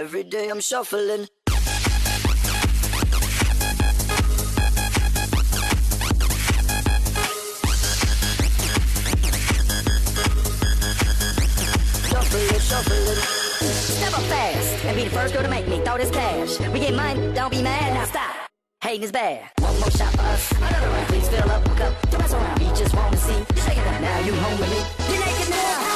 Every day I'm shuffling. Step up fast and be the first girl to make me throw this cash. We get money, don't be mad, now stop. Hating is bad. One more shot for us, another round. Please fill up a cup, don't mess around. We just wanna see you shaking that. Now you home with me. You're naked now.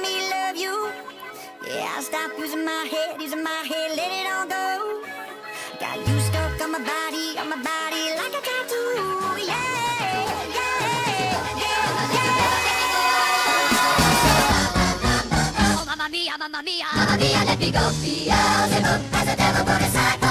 making me love you. Yeah, I stop using my head, using my head, let it all go. Got you stuck on my body, on my body, like a tattoo. Yeah, yeah, yeah, yeah. Oh, mamma mia, mamma mia, mamma mia, let me go. Yeah, I'll as a devil, but it's like.